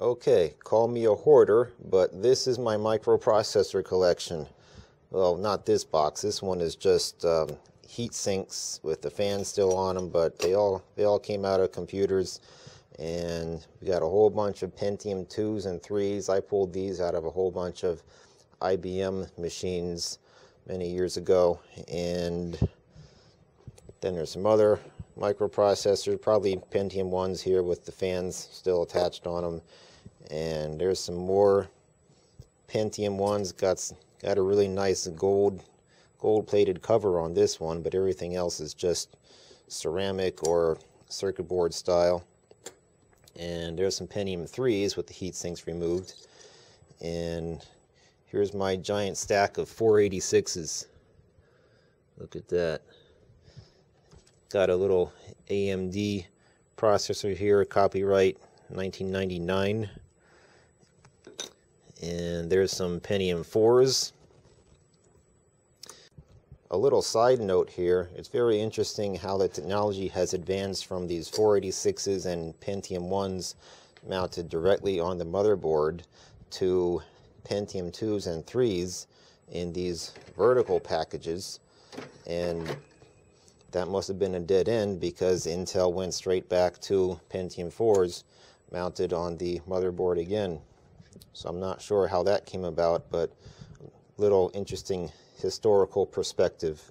Okay, call me a hoarder, but this is my microprocessor collection. Well, not this box. This one is just um, heat sinks with the fan still on them, but they all they all came out of computers. And we got a whole bunch of Pentium 2s and 3s. I pulled these out of a whole bunch of IBM machines many years ago. And then there's some other microprocessors, probably Pentium 1s here with the fans still attached on them and there's some more Pentium ones. Got got a really nice gold gold plated cover on this one but everything else is just ceramic or circuit board style. And there's some Pentium 3s with the heat sinks removed. And here's my giant stack of 486s look at that got a little AMD processor here copyright 1999 and there's some Pentium 4s. A little side note here, it's very interesting how the technology has advanced from these 486s and Pentium 1s mounted directly on the motherboard to Pentium 2s and 3s in these vertical packages and that must have been a dead end because Intel went straight back to Pentium 4s mounted on the motherboard again. So I'm not sure how that came about, but little interesting historical perspective.